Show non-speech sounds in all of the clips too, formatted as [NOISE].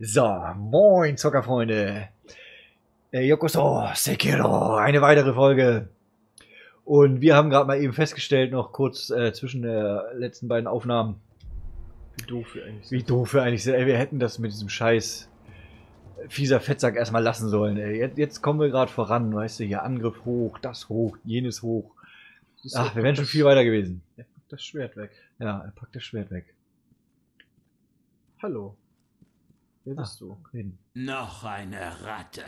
So, moin Zockerfreunde. Äh, Yokoso, Sekiro, eine weitere Folge. Und wir haben gerade mal eben festgestellt, noch kurz äh, zwischen der letzten beiden Aufnahmen, Wie doof wir eigentlich wie doof wir eigentlich sind. Ey, wir hätten das mit diesem scheiß fieser Fettsack erstmal lassen sollen. Ey. Jetzt, jetzt kommen wir gerade voran, weißt du, hier Angriff hoch, das hoch, jenes hoch. Ach, wir wären schon viel weiter gewesen. Er packt das Schwert weg. Ja, er packt das Schwert weg. Hallo. Wer Ah. bist du? Reden. Noch eine Ratte.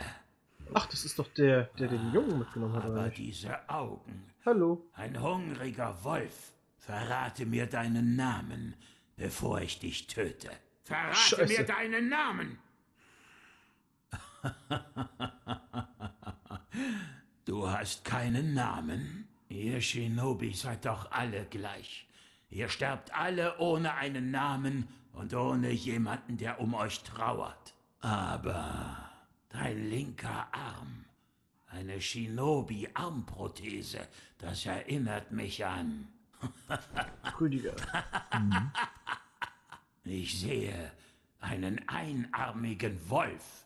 Ach, das ist doch der, der den Jungen mitgenommen hat, oder Aber nicht? diese Augen. Hallo. Ein hungriger Wolf. Verrate mir deinen Namen, bevor ich dich töte. Verrate Scheiße. mir deinen Namen. [LAUGHS] du hast keinen Namen? Ihr Shinobi seid doch alle gleich. Ihr sterbt alle ohne einen Namen und ohne jemanden, der um euch trauert. Aber dein linker Arm, eine Shinobi-Armprothese, das erinnert mich an. [LAUGHS] Rüdiger. Ich sehe einen einarmigen Wolf.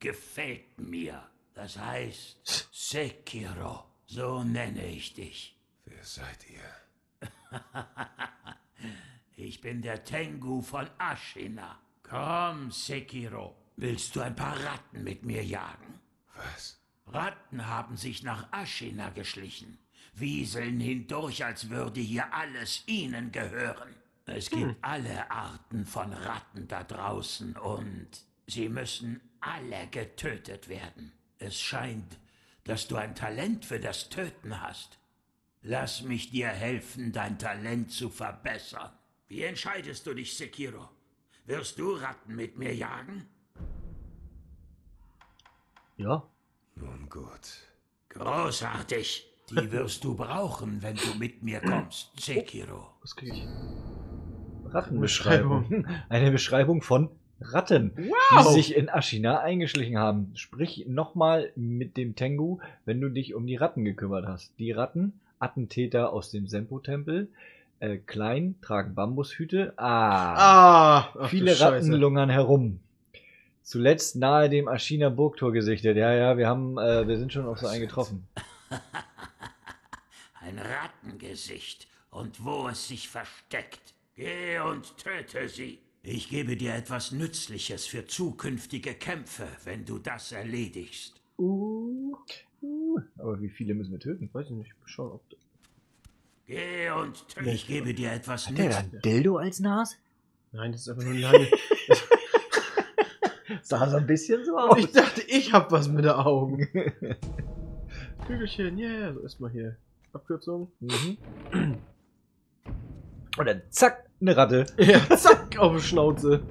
Gefällt mir. Das heißt Sekiro. So nenne ich dich. Wer seid ihr? [LAUGHS] Ich bin der Tengu von Ashina. Komm, Sekiro. Willst du ein paar Ratten mit mir jagen? Was? Ratten haben sich nach Ashina geschlichen, wieseln hindurch, als würde hier alles ihnen gehören. Es gibt alle Arten von Ratten da draußen und sie müssen alle getötet werden. Es scheint, dass du ein Talent für das Töten hast. Lass mich dir helfen, dein Talent zu verbessern. Wie entscheidest du dich, Sekiro? Wirst du Ratten mit mir jagen? Ja, Nun gut. Großartig. Die wirst du brauchen, wenn du mit mir kommst, Sekiro. Was krieg ich? Rattenbeschreibung. [LAUGHS] Eine Beschreibung von Ratten, Wow! die sich in Ashina eingeschlichen haben. Sprich nochmal mit dem Tengu, wenn du dich um die Ratten gekümmert hast. Die Ratten, Attentäter aus dem Sempo-Tempel, äh, klein, tragen Bambushüte. Ah, Ah! Viele. Ratten lungern herum. Zuletzt nahe dem Ashina Burgtor gesichtet. Ja, ja, wir haben, äh, wir sind schon auf so einen getroffen. [LAUGHS] Ein Rattengesicht. Und wo es sich versteckt. Geh und töte sie. Ich gebe dir etwas Nützliches für zukünftige Kämpfe, wenn du das erledigst. Uh, Uh, aber wie viele müssen wir töten? weiß ich nicht. Schauen, ob. Geh und töte. Ich gebe dir etwas Hat der da ein Dildo als Nas? Nein, das ist einfach nur ein lange. [LAUGHS] Sah so ein bisschen so aus. ich dachte, ich hab was mit den Augen. [LAUGHS] Kügelchen, yeah. So erstmal hier. Abkürzung. Mhm. Und dann zack, eine Ratte. [LAUGHS] Ja, zack, auf die Schnauze.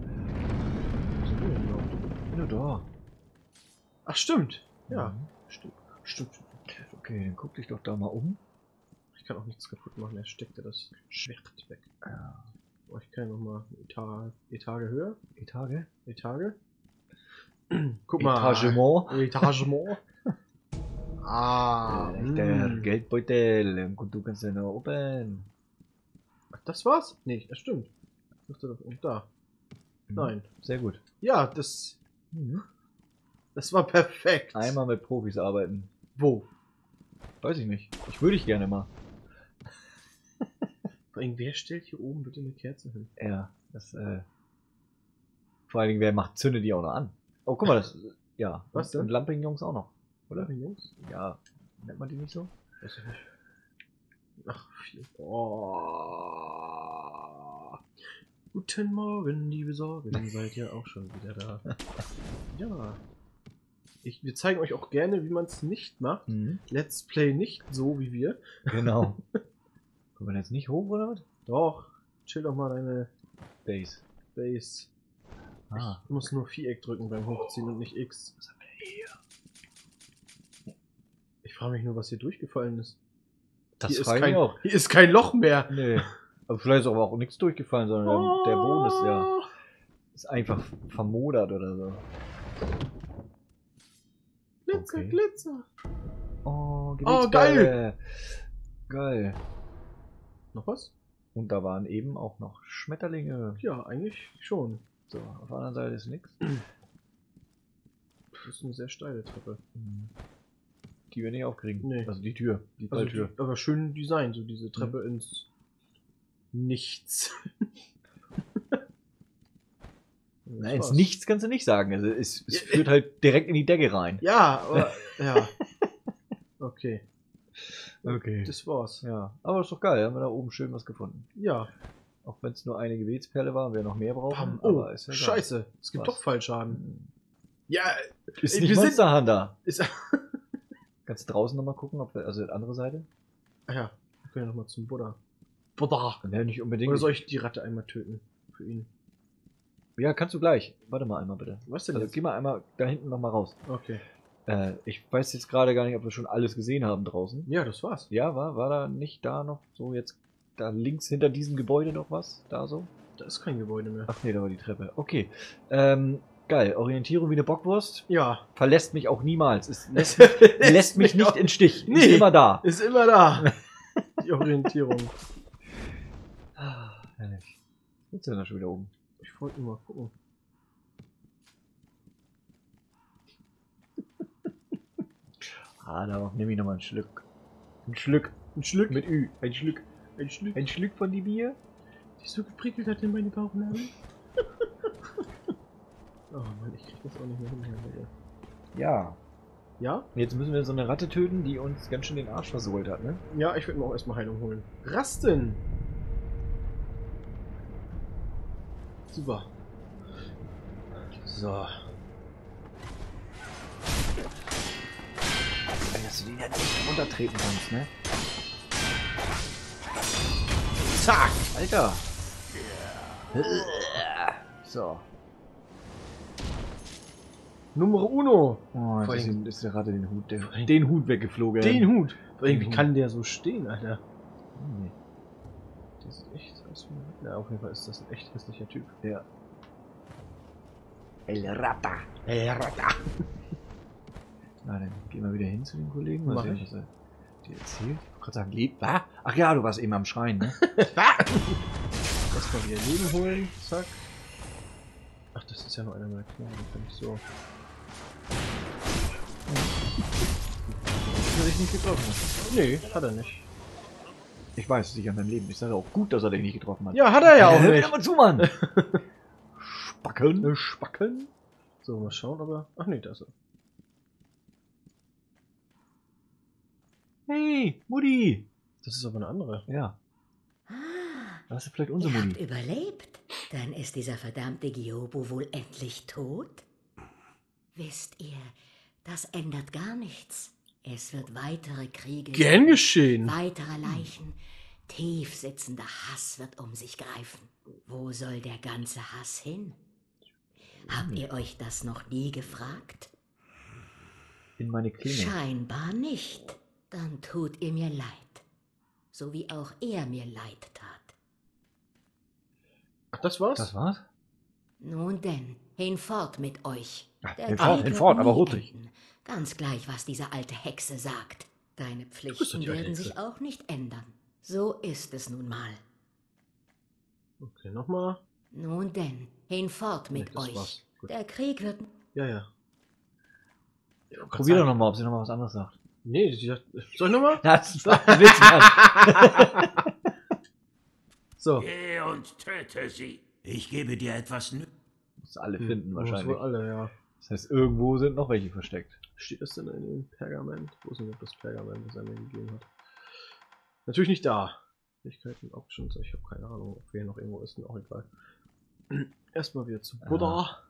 Ja, da. Ach, stimmt. Ja, Mhm. Stimmt. stimmt. Okay, dann guck dich doch da mal um. Ich kann auch nichts kaputt machen. Er steckt ja das Schwert weg. Ja. Oh, ich kann nochmal Etage, Etage höher. Etage? Etage. [CLEARS THROAT] Guck mal. Etagement. Etagement. [LAUGHS] ah. Äh, der mm. Geldbeutel. Und du kannst noch oben. Ach, das war's? Nee, das stimmt. Müsste doch- Und da. Mhm. Nein. Sehr gut. Ja, das, Mhm. das war perfekt. Einmal mit Profis arbeiten. Wo? Weiß ich nicht. Ich würde ich gerne mal. Vor allem, wer stellt hier oben bitte eine Kerze hin? Ja, das, äh. Vor allen Dingen, wer macht, zündet die auch noch an. Oh, guck mal, das. Ja. Was und, denn? und Lampignons auch noch. Oder? Jungs? Ja. Nennt man die nicht so? Weiß ich nicht. Ach, viel. Oh. Guten Morgen, liebe Sorgen, [LAUGHS] seid ihr auch schon wieder da. ja. Ich, wir zeigen euch auch gerne, wie man es nicht macht. Mhm. Let's Play nicht so wie wir. Genau. [LAUGHS] Kommen wir jetzt nicht hoch, oder was? Doch, chill doch mal deine Base. Base. Ah. Ich muss nur Viereck drücken beim Hochziehen und nicht X. Was haben wir hier? Ich frage mich nur, was hier durchgefallen ist. Das hier, ist kein, auch. hier ist kein Loch mehr. Nee. Aber vielleicht ist aber auch nichts durchgefallen, sondern der, der Boden ist ja Oh. ist einfach vermodert oder so. Glitzer, Okay. Glitzer. Oh, Oh, Gewichtsbälle. Geil. Noch was? Und da waren eben auch noch Schmetterlinge. Ja, eigentlich schon. So, auf der anderen Seite ist nichts. Das ist eine sehr steile Treppe. Die wir nicht aufkriegen. Nee. Also die Tür, die Also Falltür. die, aber schön Design, so diese Treppe ins Nichts. [LAUGHS] Nein, ins. Nichts kannst du nicht sagen. Also es, es Ja, führt halt direkt in die Decke rein. Ja, aber ja. [LAUGHS] Okay, Okay. das war's. Ja, aber ist doch geil, haben wir da oben schön was gefunden. Ja. Auch wenn es nur eine Gebetsperle war wir noch mehr brauchen. Bam. Oh, aber ist ja scheiße. Es gibt Was? doch Fallschaden. Hm. Ja, Ist Ey, nicht wir sind- Monster Hunter. ist. [LAUGHS] Kannst du draußen nochmal gucken, ob wir, also die andere Seite? Ah ja, wir können ja nochmal zum Buddha. Buddha. Wäre nicht unbedingt. Oder soll ich die Ratte einmal töten? Für ihn. Ja, kannst du gleich. Warte mal einmal bitte. Was denn Also jetzt? geh mal einmal da hinten nochmal raus. Okay. Äh, ich weiß jetzt gerade gar nicht, ob wir schon alles gesehen haben draußen. Ja, das war's. Ja, war, war da nicht da noch so jetzt da links hinter diesem Gebäude noch was? Da so? Da ist kein Gebäude mehr. Ach nee, da war die Treppe. Okay. Ähm, geil. Orientierung wie eine Bockwurst. Ja. Verlässt mich auch niemals. Es [LAUGHS] lässt, Es lässt mich nicht auch- im Stich. Ist Nee. immer da. Ist immer da. [LAUGHS] Die Orientierung. Ah, herrlich. Jetzt sind wir schon wieder oben. Ich wollte nur mal gucken. Ah, da nehme ich nochmal einen Schluck. Ein Schluck. Ein Schluck. Mit Ü. Ein Schluck. Ein Schluck. Ein Schluck von die Bier? Die so geprickelt hat in meine Bauchnabel. [LAUGHS] oh Mann, ich krieg das auch nicht mehr hin. Alter. Ja. Ja? Jetzt müssen wir so eine Ratte töten, die uns ganz schön den Arsch versohlt hat, ne? Ja, ich würde mir auch erstmal Heilung holen. Rasten! Super. So. Dass du die da nicht runtertreten kannst, ne? Zack! Alter! So. Nummer uno! Oh, Vor ist, ihm- ist der Ratte den Hut, den, den Hut weggeflogen. Den Hut! Wie Den Hut. kann der so stehen, Alter? Hm, Der sieht echt aus wie Ja, auf jeden Fall ist das ein echt hässlicher Typ. Ja. El Rata. Hey, Ratter! [LAUGHS] Na, dann geh mal wieder hin zu den Kollegen. Mal sehen, ich. was er dir erzählt. Ich wollte gerade sagen, lebt. Was? Ach ja, du warst eben am Schreien, ne? [LAUGHS] Erstmal wieder Leben holen. Zack. Ach, das ist ja nur einer meiner. Den kann ich so. Dass er dich nicht getroffen hat. Nee, hat er nicht. Ich weiß es nicht an meinem Leben. Ich sage auch gut, dass er dich nicht getroffen hat. Ja, hat er ja auch Hör nicht. mir mal zu, Mann! Spacken. Äh, Spacken. So, mal schauen, ob er. Ach nee, da ist er. Hey, Mutti! Das ist aber eine andere. Ja, Ah, das ist vielleicht unsere ihr habt Mutti. überlebt. Dann ist dieser verdammte Giobo wohl endlich tot? Wisst ihr, das ändert gar nichts. Es wird weitere Kriege Gern geschehen. weitere Leichen. Tief sitzender Hass wird um sich greifen. Wo soll der ganze Hass hin? Habt ihr euch das noch nie gefragt? In meine Klinge. Scheinbar nicht. Dann tut ihr mir leid. So wie auch er mir leid tat. Ach, das war's? Das war's? Nun denn, hinfort mit euch. Ja, Der hinfort, hinfort, aber hurtig. Ganz gleich, was diese alte Hexe sagt. Deine Pflichten werden Hexe. sich auch nicht ändern. So ist es nun mal. Okay, nochmal. Nun denn, hinfort mit Nee, das euch. war's. Gut. Der Krieg wird Ja, ja. Probier doch nochmal, ob sie nochmal was anderes sagt. Nee, sie sagt. Soll ich nochmal? Das ist ein Witz, Mann. So. Geh und töte sie. Ich gebe dir etwas nü Muss alle Hm, finden muss wahrscheinlich. Wohl alle, ja. Das heißt, irgendwo sind noch welche versteckt. Steht das denn in dem Pergament? Wo ist denn das Pergament, das er mir gegeben hat? Natürlich nicht da. Fähigkeiten, Options, ich habe keine Ahnung, ob hier noch irgendwo ist, mir auch egal. Erstmal wieder zu Buddha.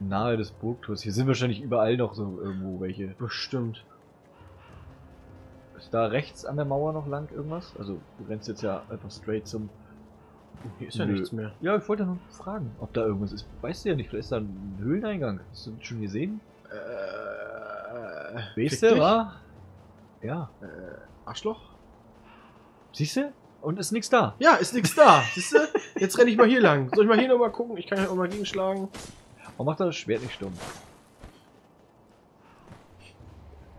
Nahe des Burgtors. Hier sind wahrscheinlich überall noch so irgendwo welche. Bestimmt. Ist da rechts an der Mauer noch lang irgendwas? Also, du rennst jetzt ja einfach straight zum. Hier ist ja Nö. nichts mehr. Ja, ich wollte nur fragen, ob da irgendwas ist. Weißt du ja nicht, vielleicht ist da ein Höhleneingang. Hast du schon gesehen? Äh. Weißt du, wa? Ja. Äh, Arschloch? Siehst du? Und ist nichts da. Ja, ist nichts da. Siehst du? Jetzt renne ich mal hier lang. Soll ich mal hier nochmal gucken? Ich kann ja auch mal gegenschlagen. Warum macht er das Schwert nicht stumm?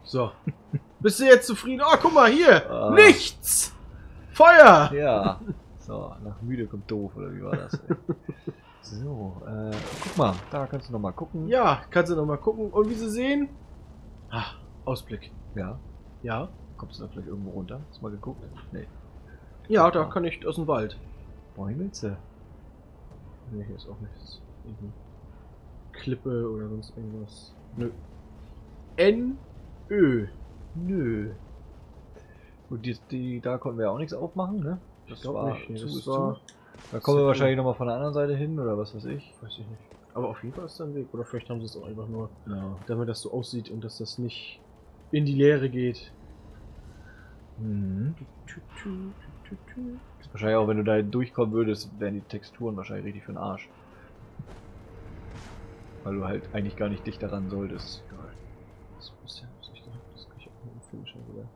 So. [LAUGHS] Bist du jetzt zufrieden? Oh, guck mal hier. Ah. Nichts. Feuer. Ja. So, nach müde kommt doof, oder wie war das? ey? [LAUGHS] so, äh, guck mal, da kannst du noch mal gucken. Ja, kannst du noch mal gucken. Und wie Sie sehen... Ah, Ausblick. Ja. Ja. Kommst du da vielleicht irgendwo runter? Hast du mal geguckt? Nee. Ja, da kann ich aus dem Wald. Bäumelze. Nee, hier ist auch nichts. Irgendwie Klippe oder sonst irgendwas. Nö. N Ö. Nö. Gut, die, die, da konnten wir ja auch nichts aufmachen, ne? Ich glaube nicht. Nee, zu, das ist war, zu. Da kommen wir wahrscheinlich nochmal von der anderen Seite hin, oder was weiß ich. weiß ich nicht. Aber auf jeden Fall ist da ein Weg. Oder vielleicht haben sie es auch einfach nur, Ja. damit das so aussieht und dass das nicht in die Leere geht. Mhm. Wahrscheinlich auch, wenn du da durchkommen würdest, wären die Texturen wahrscheinlich richtig für den Arsch. Weil du halt eigentlich gar nicht dicht daran solltest. Egal. Das muss ja da hab, das kann ich auch mit dem Finisher wieder.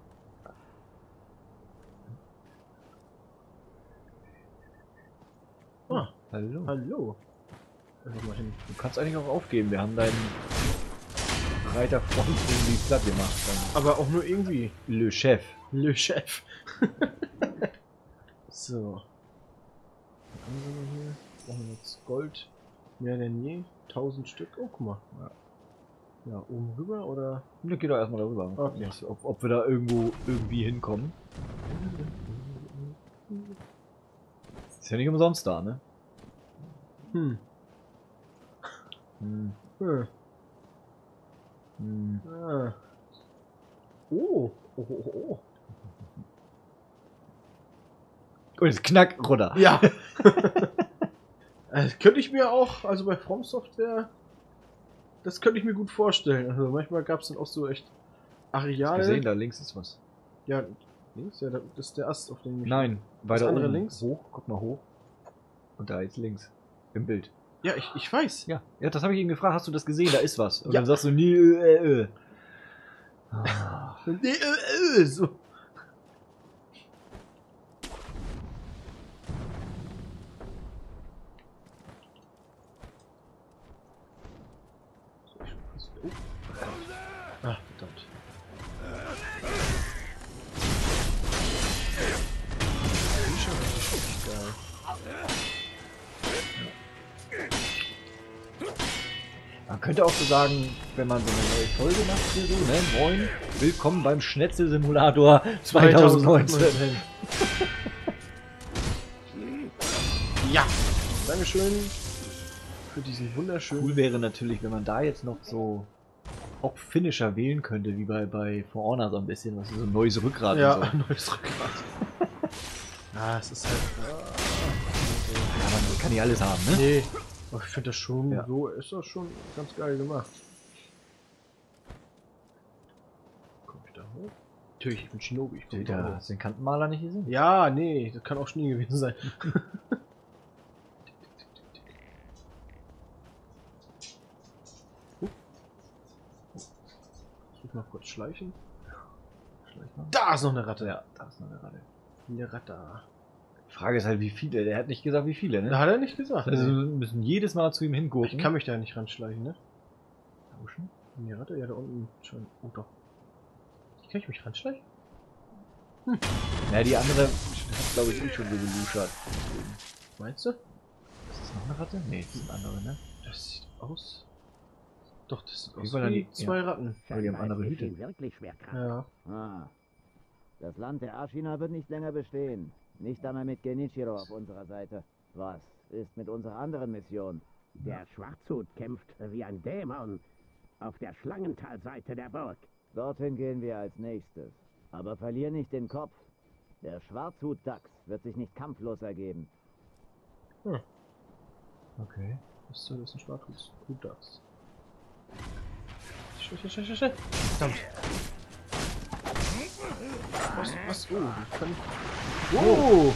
Ah, Hallo. hallo. Hin. Du kannst eigentlich auch aufgeben. Wir haben deinen breiter Front irgendwie platt gemacht. Dann Aber auch nur irgendwie. Le Chef. Le Chef. [LAUGHS] so. Was haben wir hier? Brauchen wir jetzt Gold. Mehr denn je. 1000 Stück. Oh, guck mal. Ja, ja oben rüber oder? Ne, geh doch erstmal darüber. Okay. Ob, ob wir da irgendwo irgendwie hinkommen. Ist ja nicht umsonst da, ne? Hm. Hm. Hm. Hm. Ah. Oh. Oh, oh, oh. Und jetzt knack runter. Ja. [LAUGHS] das könnte ich mir auch, also bei From Software, das könnte ich mir gut vorstellen. Also manchmal gab es dann auch so echt Areale. gesehen, da links ist was. Ja, links, ja, das ist der Ast, auf dem ich. Nein, weiter andere oben. links? Hoch, guck mal hoch. Und da jetzt links. Im Bild. Ja, ich, ich weiß. Ja, ja das habe ich ihn gefragt. Hast du das gesehen? Da ist was. Und Ja. dann sagst du, nie, äh, äh. Ah. [LAUGHS] Nee, äh, äh. So, könnte auch so sagen, wenn man so eine neue Folge macht, hier so, ne? Moin, willkommen beim Schnetzel-Simulator 2019. [LAUGHS] Ja, Dankeschön für diesen wunderschönen. Cool wäre natürlich, wenn man da jetzt noch so auch Finisher wählen könnte, wie bei, bei For Honor so ein bisschen, was ist so ein neues Rückgrat Ja, so. [LAUGHS] neues Rückgrat. [LAUGHS] ah, es ist halt. Ja, man kann nicht alles haben, ne? Nee, aber ich finde das schon, Ja. so ist das schon ganz geil gemacht. Komm ich da hoch? Natürlich, ich bin Shinobi, ich komm da hoch. ist den Kantenmaler nicht gesehen. Ja, nee, das kann auch Schnee gewesen sein. Ich muss mal kurz schleichen. Da ist noch eine Ratte. Ja, da ist noch eine Ratte. Eine Ratte. Die Frage ist halt, wie viele. Der hat nicht gesagt, wie viele, Da ne? hat er nicht gesagt. Also, nee. wir müssen jedes Mal zu ihm hingucken. ich kann mich da nicht ranschleichen, ne? tauschen. Die Ratte, ja, da unten schon. Oh, doch. Kann ich mich ranschleichen? Ja, die andere hat, glaube ich, eh schon so geluschert. Meinst du? Ist das noch eine Ratte? Nee, das ist eine andere, ne? Das sieht aus. Doch, das sieht Wie aus wie zwei Ratten. Aber die haben andere Hüte. wirklich schwer krank. Ja. Ah. Das Land der Ashina wird nicht länger bestehen. Nicht einmal mit Genichiro auf unserer Seite. Was ist mit unserer anderen Mission? Der Schwarzhut kämpft wie ein Dämon auf der Schlangentalseite der Burg. Dorthin gehen wir als nächstes. Aber verlier nicht den Kopf. Der Schwarzhut-Dachs wird sich nicht kampflos ergeben. Okay. Was ist das? Ein Schwarzhut. Gut das. Schnell, schnell, schnell, schnell, schnell. Verdammt. Was? Was? Oh, die kann. Oh!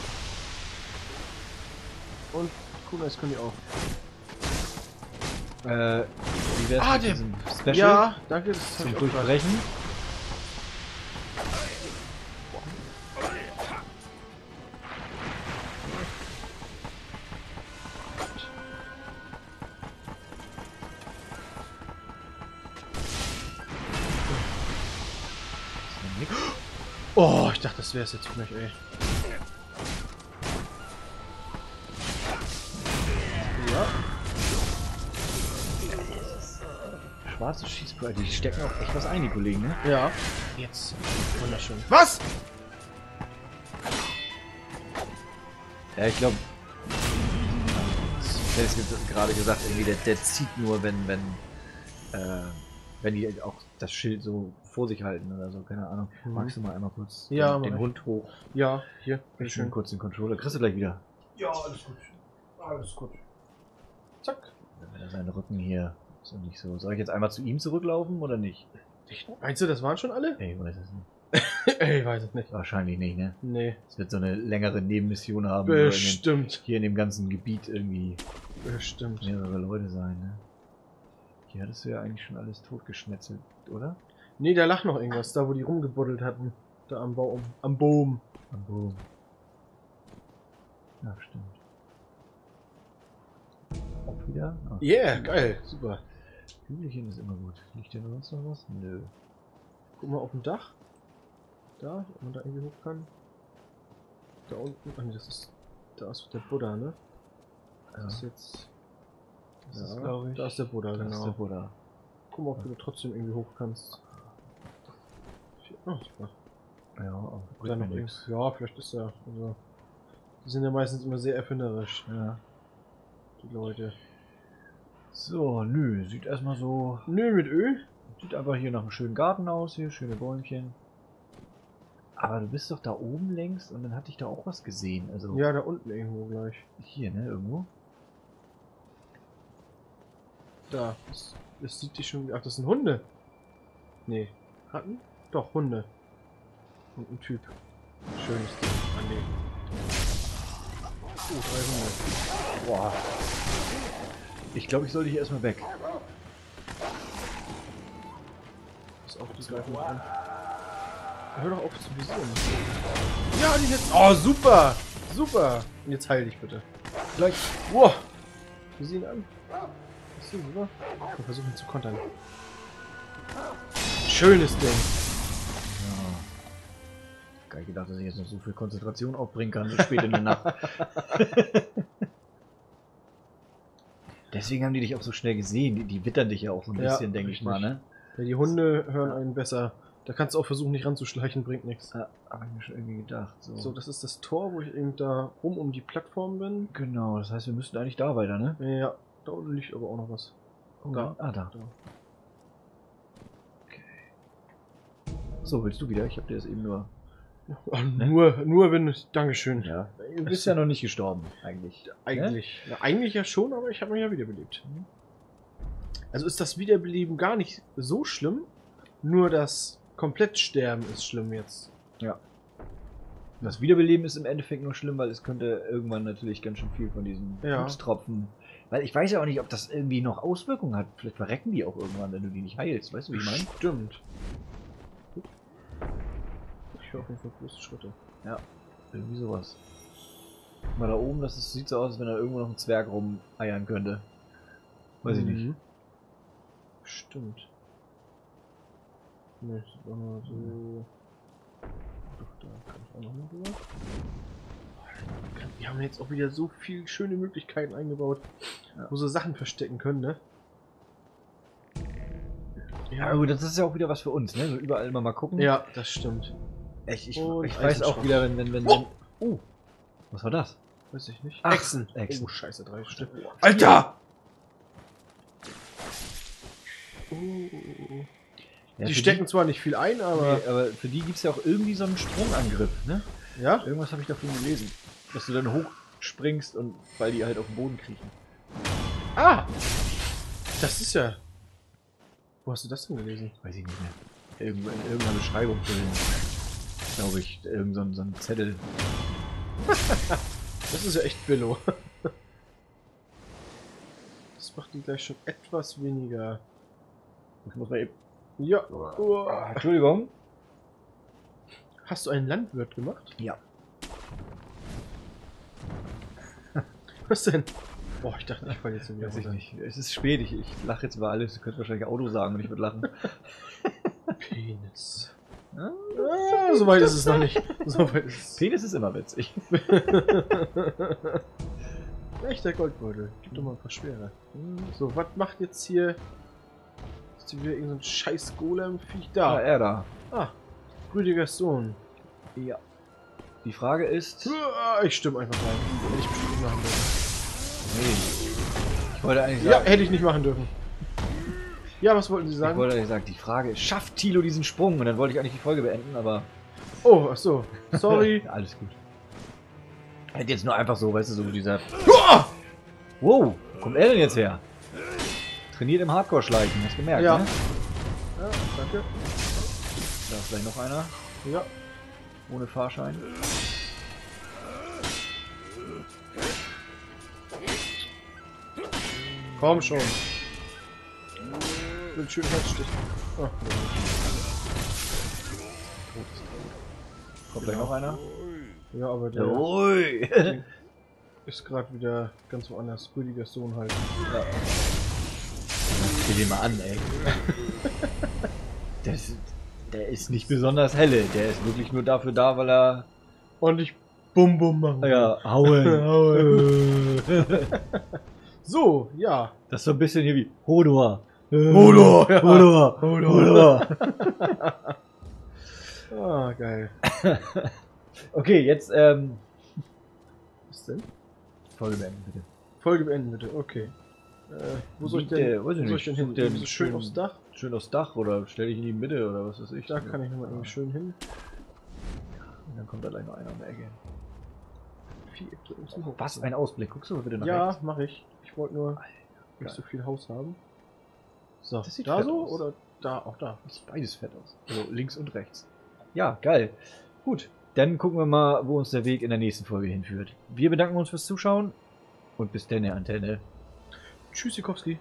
Und Kunais können die auch. Äh, wie wär's Ah, mit diesem Special Ja, danke. Das zum. Durchbrechen? das wär's jetzt für mich, ey. Ja. Schwarze Schießbreite, die stecken auch echt was ein, die Kollegen, ne? Ja. Jetzt. Wunderschön. Was? Ja, ich glaube, hätte es gerade gesagt, irgendwie der, der, zieht nur, wenn, wenn, äh, wenn die auch das Schild so vor sich halten oder so, keine Ahnung. Mhm. Magst du mal einmal kurz Ja, den, den ich. Hund hoch? Ja, hier. Schön Bitteschön. kurz den Controller. Kriegst du gleich wieder. Ja, alles gut. Alles gut. Zack. Wenn er seinen Rücken hier ist und nicht so. Soll ich jetzt einmal zu ihm zurücklaufen oder nicht? Meinst du, das waren schon alle? Ey, ich weiß es nicht. Ey, [LAUGHS] ich weiß es nicht. Wahrscheinlich nicht, ne? Nee. Es wird so eine längere Nebenmission haben. wo in Bestimmt. hier in dem ganzen Gebiet irgendwie Bestimmt. mehrere Leute sein, ne? Hier hattest du ja eigentlich schon alles totgeschnetzelt, oder? Nee, da lag noch irgendwas, da wo die rumgebuddelt hatten. Da am Baum. Am Boom. Am Boden. Ja, stimmt. Auch wieder? Ah, Yeah, geil. Super. Hügelchen ist immer gut. Liegt hier sonst noch was? Nö. Guck mal auf dem Dach. Da, ob man da irgendwie hoch kann. Da unten. Ah, nee, das ist. Da ist der Buddha, ne? Das Ja, ist jetzt. Das ja, ist, glaube ich. Da ist der Buddha, das ist genau. der Buddha. Guck mal, ob du da trotzdem irgendwie hoch kannst. Oh, super. Ja, aber Da noch links. Ja, vielleicht ist er. Also, die sind ja meistens immer sehr erfinderisch, Ja. die Leute. So, nö, sieht erstmal so. Nö, mit Ö? Sieht einfach hier nach einem schönen Garten aus, hier, schöne Bäumchen. Aber du bist doch da oben längst und dann hatte ich da auch was gesehen. Also Ja, da unten irgendwo gleich. hier, ne, irgendwo. Da. Das, das sieht die schon. Ach, das sind Hunde. Nee. Ratten? Doch, Hunde. Und ein Typ. Schönes Ding. Ah, nee. Oh, drei Hunde. Boah. Ich glaube, ich sollte hier erstmal weg. Pass auf, die greifen an. Hör doch auf zu visieren. Ja, die jetzt. Oh, super! Super! Und jetzt heil dich bitte. Gleich. Wow! Visieren an. Ist so, super. Wir versuchen zu kontern. Schönes Ding. Ja. Gar nicht gedacht, dass ich jetzt noch so viel Konzentration aufbringen kann, so spät in der Nacht. [LAUGHS] Deswegen haben die dich auch so schnell gesehen. Die, die wittern dich ja auch so ein Ja, bisschen, denke ich mal, ne? Ja, die Hunde hören einen besser. Da kannst du auch versuchen, nicht ranzuschleichen, bringt nichts. Ja, hab ich mir schon irgendwie gedacht. So. So, das ist das Tor, wo ich eben da rum um die Plattform bin. Genau, das heißt, wir müssten eigentlich da weiter, ne? Ja, da unten liegt aber auch noch was. Da. Ah, da. Da. So, willst du wieder? Ich hab dir das eben nur. Ah, nur, nur wenn ich. Dankeschön. Ja. Du bist ja noch nicht gestorben, eigentlich. Eigentlich. Ja, eigentlich ja schon, aber ich habe mich ja wiederbelebt. Also ist das Wiederbeleben gar nicht so schlimm. Nur das Komplettsterben ist schlimm jetzt. Das Wiederbeleben ist im Endeffekt nur schlimm, weil es könnte irgendwann natürlich ganz schön viel von diesen Ja. Blutstropfen. Weil ich weiß ja auch nicht, ob das irgendwie noch Auswirkungen hat. Vielleicht verrecken die auch irgendwann, wenn du die nicht heilst. Weißt du, wie ich meine? Stimmt. Ich höre auf jeden Fall große Schritte. Irgendwie sowas. Guck Mal da oben, das ist, sieht so aus, als wenn da irgendwo noch ein Zwerg rumeiern könnte. Weiß ich nicht. Mhm. Stimmt. Ne, nur so. Doch, da kann ich auch noch mal rüber. Wir haben jetzt auch wieder so viele schöne Möglichkeiten eingebaut, wo sie Sachen verstecken können, ne? Ja, gut, das ist ja auch wieder was für uns, ne? So überall immer mal gucken. Ja, das stimmt. Ich, ich, ich weiß auch wieder, wenn, wenn, wenn, Oh! wenn. Oh! Was war das? Weiß ich nicht. Ach, Echsen. Echsen. Oh, scheiße, drei Stück. Alter! Oh. Ja, die stecken zwar nicht viel ein, aber. Nee, aber für die gibt's ja auch irgendwie so einen Sprungangriff, ne? Ja? Irgendwas habe ich davon gelesen. Dass du dann hochspringst und weil die halt auf den Boden kriechen. Ah! Das ist ja. Wo hast du das denn gelesen? Weiß ich nicht mehr. Irgendwo in irgendeiner Beschreibung drin. Glaube ich. Irgend so ein, so ein Zettel. [LAUGHS] Das ist ja echt Billo. [LAUGHS] Das macht die gleich schon etwas weniger. Ich muss mal eben. Ja. Uah. Entschuldigung. Hast du einen Landwirt gemacht? Ja. [LAUGHS] Was denn? Boah, ich dachte, ich falle jetzt wieder Weiß ich nicht. Es ist spät. Ich, ich lache jetzt über alles. Du könntest wahrscheinlich Auto sagen und ich würde lachen. [LAUGHS] Penis. Ah, Ah, so weit ist es noch nicht. So weit ist. Penis ist immer witzig. [LAUGHS] Echter Goldbeutel. Gib doch mal ein paar schwere. So, was macht jetzt hier Ist hier wieder irgendein scheiß Golem-Viech Da, da? er da. Ah, Rüdigers Sohn. Ja. Die Frage ist. Ich stimme einfach rein. Hätte ich bestimmt nicht machen dürfen. Nee. Ich wollte eigentlich Ja, sagen. hätte ich nicht machen dürfen. Ja, was wollten Sie ich sagen? wollte eigentlich sagen, die Frage ist, schafft Tilo diesen Sprung? Und dann wollte ich eigentlich die Folge beenden, aber. Oh, ach so. Sorry. Ja, [LAUGHS] alles gut. Hätte jetzt nur einfach so, weißt du, so dieser. Wow, wo kommt er denn jetzt her? Trainiert im Hardcore-Schleichen, hast du gemerkt, Ja. ne? Ja, danke. Da ist gleich noch einer, Ja. ohne Fahrschein. Komm schon. Mit schönen Herzstich. Ah, Kommt gleich noch einer. ja, aber der Ui. [LAUGHS] ist gerade wieder ganz woanders. Rüdigers Sohn halt. Sieh dir mal an, ey. [LAUGHS] Der ist, nicht besonders helle. Der ist wirklich nur dafür da, weil er. Und ich Bum Bum machen. Ja, hauen. [LAUGHS] [LAUGHS] So, ja. Das ist so ein bisschen hier wie Hodor. Hodor, [LAUGHS] ja. Hodor. Hodor. Ah, geil. Okay, jetzt, ähm. Was denn? Folge beenden, bitte. Folge beenden bitte, okay. Äh, wo soll ich denn, Der- weiß ich wo soll ich nicht, denn hin? einen schön aufs Dach? Schön aufs Dach oder stell dich in die Mitte oder was weiß ich. Da kann ich nochmal irgendwie schön hin. Und dann kommt da gleich noch einer um die Ecke. Was ein Ausblick. Guckst du mal bitte nach Ja, rechts? mache ich. Ich wollte nur geil. nicht so viel Haus haben. So, Das sieht da so aus. oder da? Auch da. Sieht beides fett aus. Also links und rechts. Ja, geil. Gut, dann gucken wir mal, wo uns der Weg in der nächsten Folge hinführt. Wir bedanken uns fürs Zuschauen und bis dann, Antenne. Tschüssikowski.